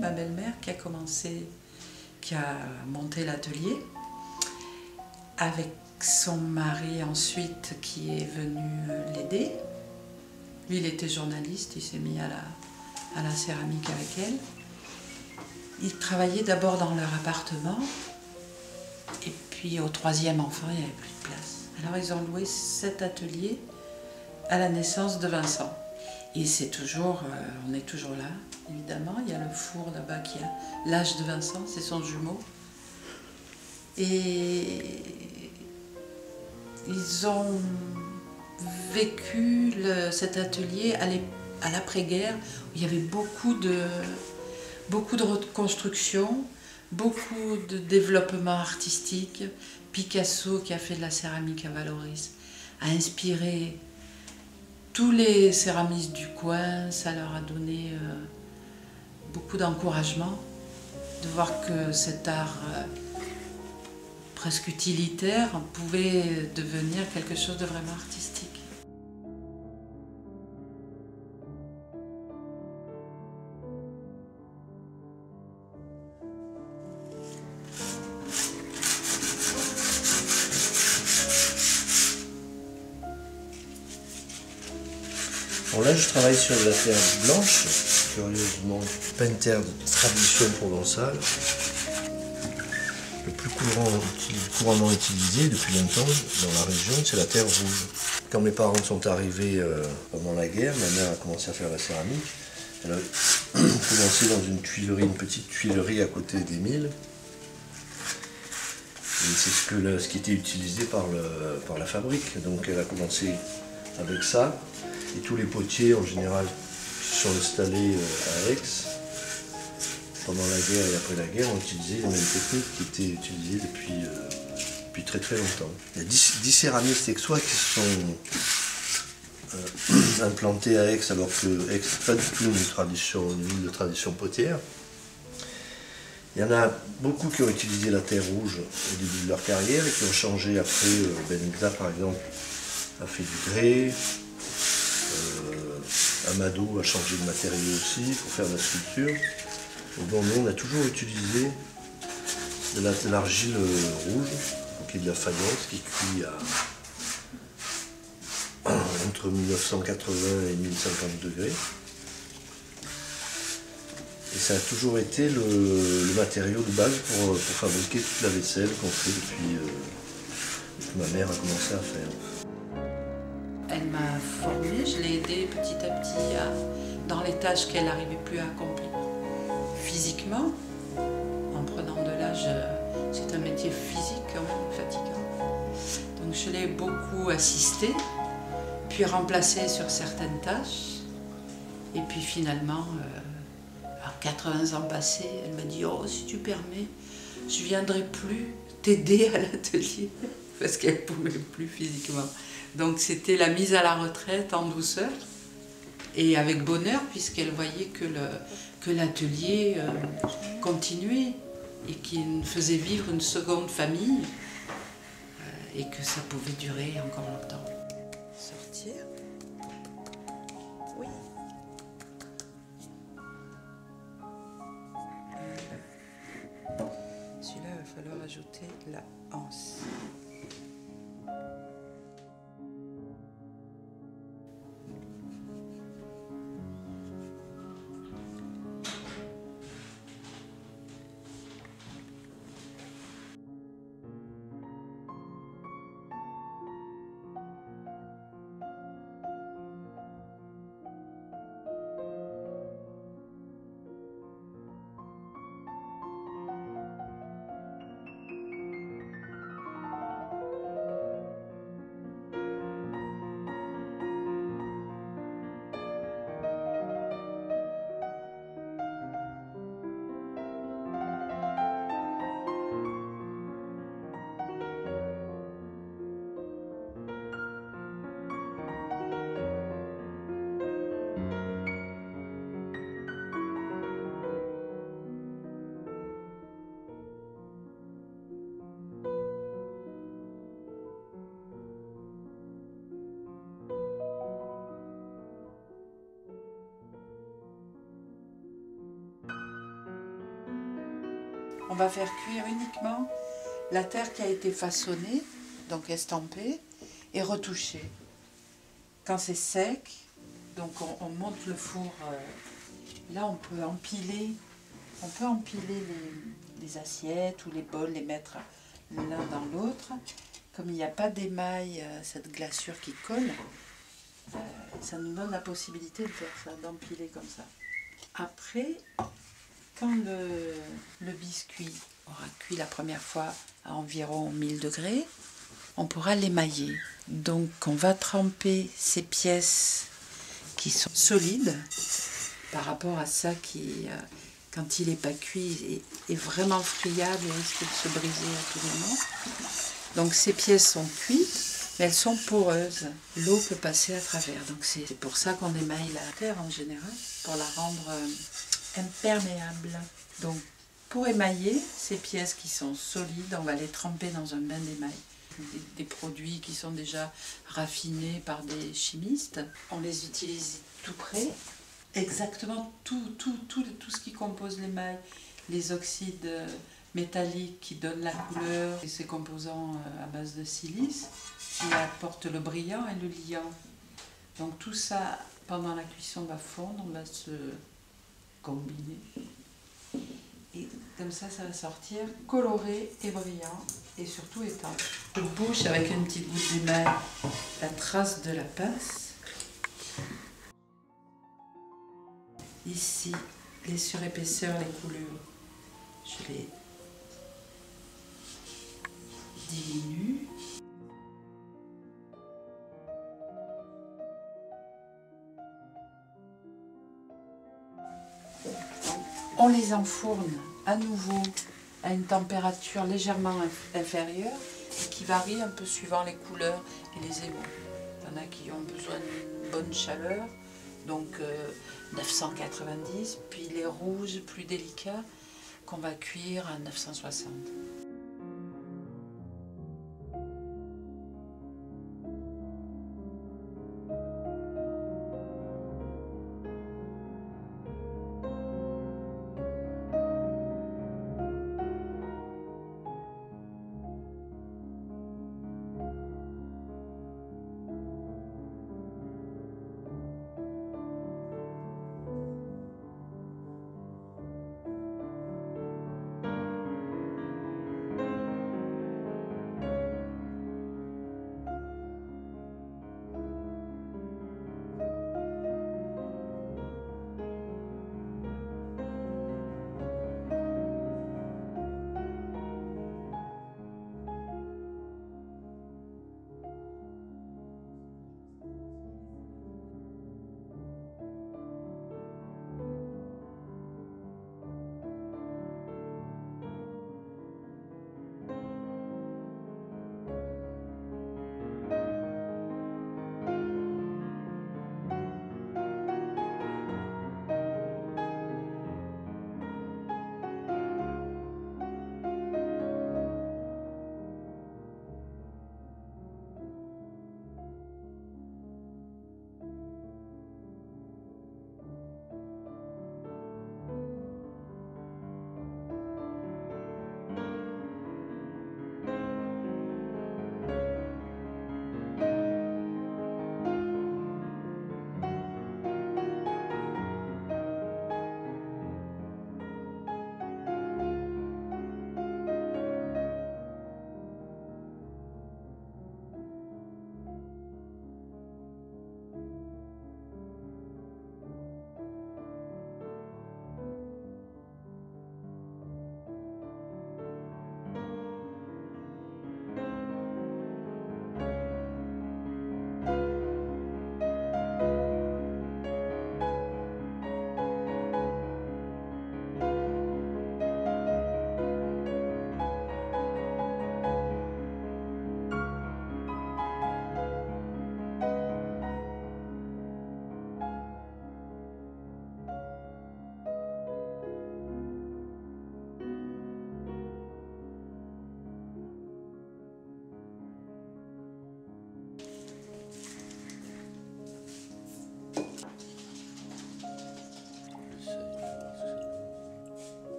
Ma belle-mère, qui a commencé, qui a monté l'atelier, avec son mari ensuite qui est venu l'aider. Lui, il était journaliste, il s'est mis à la, à la céramique avec elle. Ils travaillaient d'abord dans leur appartement, et puis au troisième enfant, il n'y avait plus de place. Alors ils ont loué cet atelier à la naissance de Vincent. Et c'est toujours, euh, on est toujours là, évidemment. Il y a le four là-bas qui a l'âge de Vincent, c'est son jumeau. Et ils ont vécu cet atelier à l'après-guerre, où il y avait beaucoup de, beaucoup de reconstruction, beaucoup de développement artistique. Picasso, qui a fait de la céramique à Valoris, a inspiré tous les céramistes du coin. Ça leur a donné euh, beaucoup d'encouragement de voir que cet art euh, presque utilitaire pouvait devenir quelque chose de vraiment artistique. Travaille sur de la terre blanche, curieusement, pas une terre de tradition provençale. Le plus couramment utilisé depuis longtemps dans la région, c'est la terre rouge. Quand mes parents sont arrivés euh, pendant la guerre, ma mère a commencé à faire la céramique. Elle a commencé dans une tuilerie, une petite tuilerie à côté des milles. C'est ce, qui était utilisé par la fabrique. Donc elle a commencé avec ça. Et tous les potiers, en général, qui sont installés euh, à Aix, pendant la guerre et après la guerre, ont utilisé les mêmes techniques qui étaient utilisées depuis, euh, depuis très très longtemps. Il y a 10, 10 céramistes aixois qui sont euh, implantés à Aix, alors que Aix n'est pas du tout une, tradition, une ville de tradition potière. Il y en a beaucoup qui ont utilisé la terre rouge au début de leur carrière et qui ont changé après. Euh, Ben Igza, par exemple, a fait du grès. Euh, Amado a changé de matériau aussi pour faire la sculpture. Nous, on a toujours utilisé de la- de l'argile euh, rouge, qui est de la faïence, qui cuit à entre 1980 et 1050 degrés. Et ça a toujours été le, matériau de base pour, pour fabriquer toute la vaisselle qu'on fait depuis euh, que ma mère a commencé à faire. Formée, je l'ai aidée petit à petit dans les tâches qu'elle n'arrivait plus à accomplir physiquement. En prenant de l'âge, euh, c'est un métier physique fatigant. Donc je l'ai beaucoup assistée, puis remplacée sur certaines tâches. Et puis finalement, euh, à 80 ans passés, elle m'a dit Oh, si tu permets, je viendrai plus t'aider à l'atelier parce qu'elle ne pouvait plus physiquement. Donc c'était la mise à la retraite en douceur et avec bonheur puisqu'elle voyait que l'atelier euh, continuait et qu'il faisait vivre une seconde famille euh, et que ça pouvait durer encore longtemps. Sortir. Oui. Celui-là, il va falloir ajouter la anse. On va faire cuire uniquement la terre qui a été façonnée, donc estampée, et retouchée. Quand c'est sec, donc on, monte le four. Euh, là, on peut empiler, on peut empiler les, assiettes ou les bols, les mettre l'un dans l'autre. Comme il n'y a pas d'émail, euh, cette glaçure qui colle, euh, ça nous donne la possibilité de faire ça, d'empiler comme ça. Après, quand le, biscuit aura cuit la première fois à environ 1000 degrés, on pourra l'émailler. Donc on va tremper ces pièces qui sont solides par rapport à ça qui, euh, quand il n'est pas cuit, est, vraiment friable et risque de se briser à tout moment. Donc ces pièces sont cuites, mais elles sont poreuses. L'eau peut passer à travers. Donc c'est pour ça qu'on émaille la terre en général, pour la rendre euh, imperméable. Donc pour émailler ces pièces qui sont solides, on va les tremper dans un bain d'émail. Des, produits qui sont déjà raffinés par des chimistes. On les utilise tout près. Exactement tout, tout, tout, tout ce qui compose l'émail, les oxydes métalliques qui donnent la couleur, et ces composants euh, à base de silice qui apportent le brillant et le liant. Donc tout ça, pendant la cuisson, va fondre, va se combiner. Et comme ça, ça va sortir coloré et brillant et surtout étanche. Je bouche avec une petite goutte d'émail la trace de la pince. Ici, les surépaisseurs, les coulures, je les diminue. On les enfourne à nouveau à une température légèrement inférieure et qui varie un peu suivant les couleurs et les émaux. Il y en a qui ont besoin d'une bonne chaleur, donc 990, euh, puis les rouges plus délicats qu'on va cuire à 960.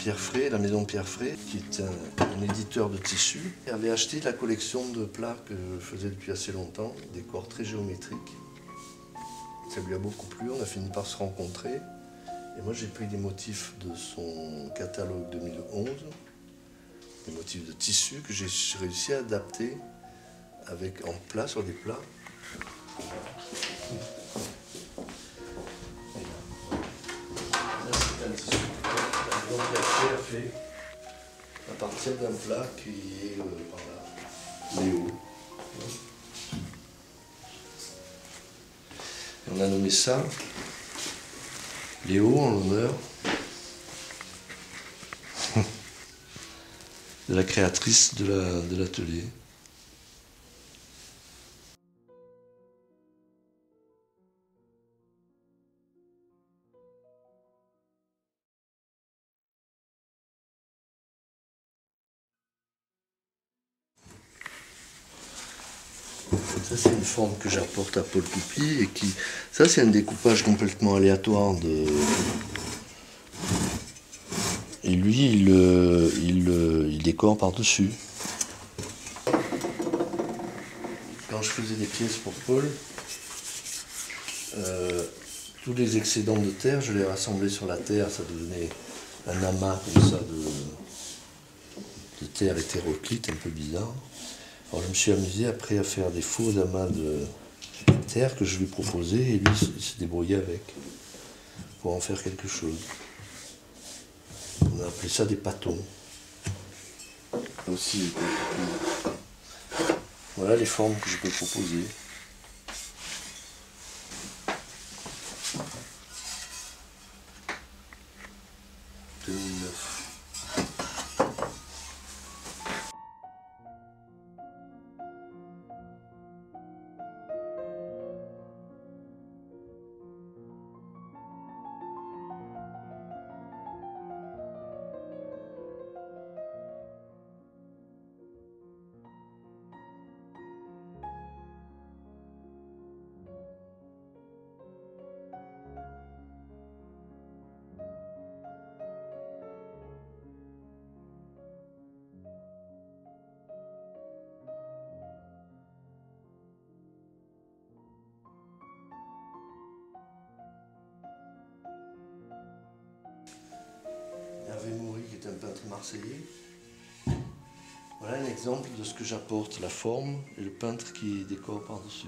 Pierre Fray, la maison Pierre Fray, qui est un, éditeur de tissus, avait acheté la collection de plats que je faisais depuis assez longtemps, des corps très géométriques. Ça lui a beaucoup plu, on a fini par se rencontrer. Et moi j'ai pris des motifs de son catalogue 2011, des motifs de tissu que j'ai réussi à adapter avec, en plat sur des plats. Fait à partir d'un plat qui est euh, par là, Léo. Et on a nommé ça. Léo en l'honneur. De la créatrice de la- de que j'apporte à Paul Coupy et qui. Ça, c'est un découpage complètement aléatoire de. Et lui, il, euh, il, euh, il décore par-dessus. Quand je faisais des pièces pour Paul, euh, tous les excédents de terre, je les rassemblais sur la terre, ça devenait un amas comme ça de, de terre hétéroclite, un peu bizarre. Alors je me suis amusé après à faire des faux amas de terre que je lui proposais et lui il s'est débrouillé avec pour en faire quelque chose. On a appelé ça des pâtons. Aussi, voilà les formes que je peux proposer. « Marseillais. Voilà un exemple de ce que j'apporte, la forme et le peintre qui décore par-dessus.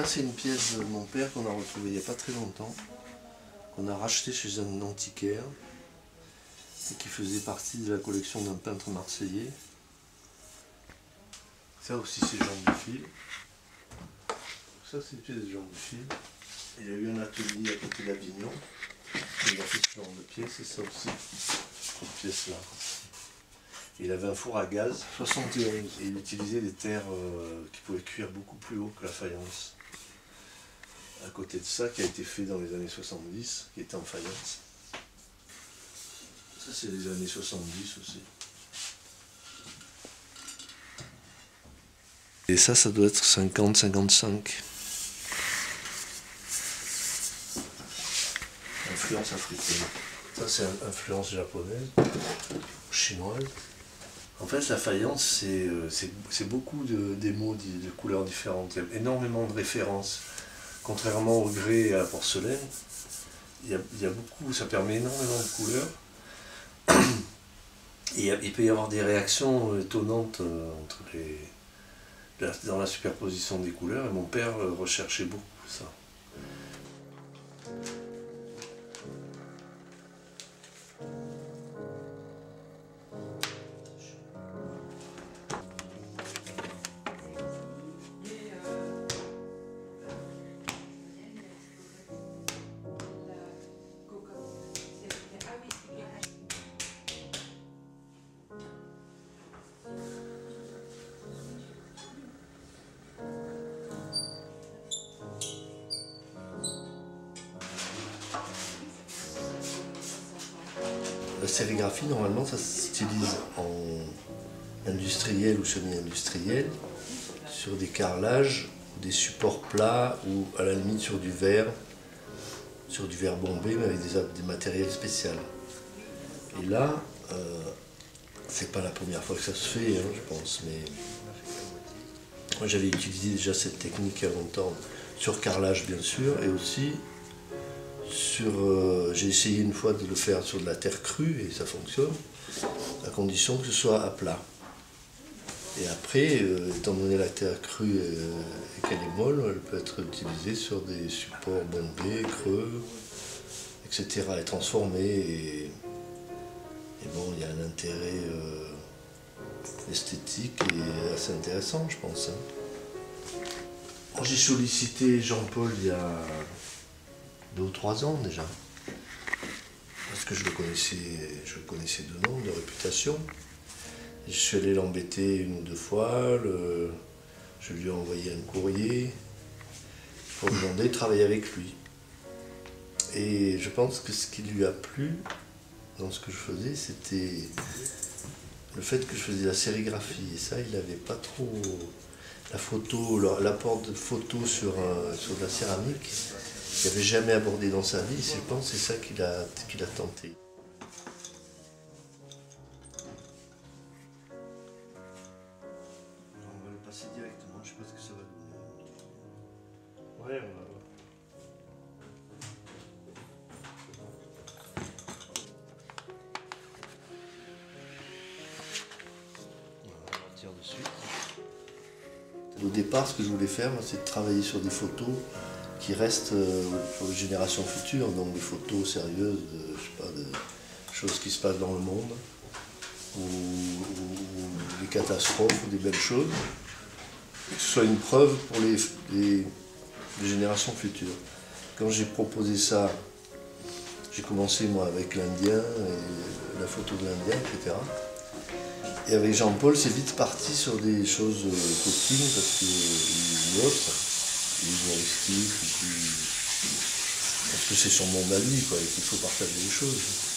Ça, c'est une pièce de mon père qu'on a retrouvée il n'y a pas très longtemps, qu'on a racheté chez un antiquaire et qui faisait partie de la collection d'un peintre marseillais. Ça aussi, c'est Jean Fil. Ça, c'est une pièce de Jean Fil. Il y a eu un atelier à côté d'Avignon. Il a fait ce genre de pièce, et ça aussi, cette pièce-là. Il avait un four à gaz, 71, et il utilisait des terres euh, qui pouvaient cuire beaucoup plus haut que la faïence. À côté de ça, qui a été fait dans les années 70, qui était en faïence. Ça, c'est les années 70 aussi. Et ça, ça doit être 50-55. Influence africaine. Ça, c'est influence japonaise, chinoise. En fait, la faïence, c'est euh, beaucoup de, mots de, couleurs différentes. Énormément de références. Contrairement au grès et à la porcelaine, il y, a, beaucoup, ça permet énormément de couleurs. Il peut y avoir des réactions étonnantes euh, entre les, dans la superposition des couleurs. Et mon père euh, recherchait beaucoup ça. La sérigraphie, normalement, ça s'utilise en industriel ou semi-industriel, sur des carrelages, des supports plats ou à la limite sur du verre, sur du verre bombé, mais avec des, matériels spéciaux. Et là, euh, c'est pas la première fois que ça se fait, hein, je pense, mais j'avais utilisé déjà cette technique il y a longtemps, sur carrelage bien sûr, et aussi euh, j'ai essayé une fois de le faire sur de la terre crue et ça fonctionne, à condition que ce soit à plat. Et après, euh, étant donné la terre crue euh, et, qu'elle est molle, elle peut être utilisée sur des supports bombés, creux, etc. et transformée. Et, bon, il y a un intérêt esthétique et assez intéressant, je pense. Hein. J'ai sollicité Jean-Paul il y a deux ou trois ans déjà. Parce que je le connaissais, je le connaissais de nom, de réputation. je suis allé l'embêter une ou deux fois, je lui ai envoyé un courrier pour demander de travailler avec lui. Et je pense que ce qui lui a plu dans ce que je faisais, c'était le fait que je faisais la sérigraphie. Et ça, il n'avait pas trop la photo, l'apport de photos sur, sur la céramique qu'il n'avait jamais abordé dans sa vie. Je pense que c'est ça qu'il a, qu'il a tenté. On va le passer directement, je ne sais pas ce que ça va donner. Ouais, on va voir. On va partir dessus. Au départ, ce que je voulais faire, c'est de travailler sur des photos qui restent euh, pour les générations futures, donc des photos sérieuses de, je sais pas, de choses qui se passent dans le monde, ou, des catastrophes, ou des belles choses, que ce soit une preuve pour les, générations futures. Quand j'ai proposé ça, j'ai commencé moi avec l'Indien, la photo de l'Indien, etc. Et avec Jean-Paul, c'est vite parti sur des choses euh, coquines parce qu'il offre humoristique, parce que c'est monde à lui, quoi, et qu'il faut partager les choses.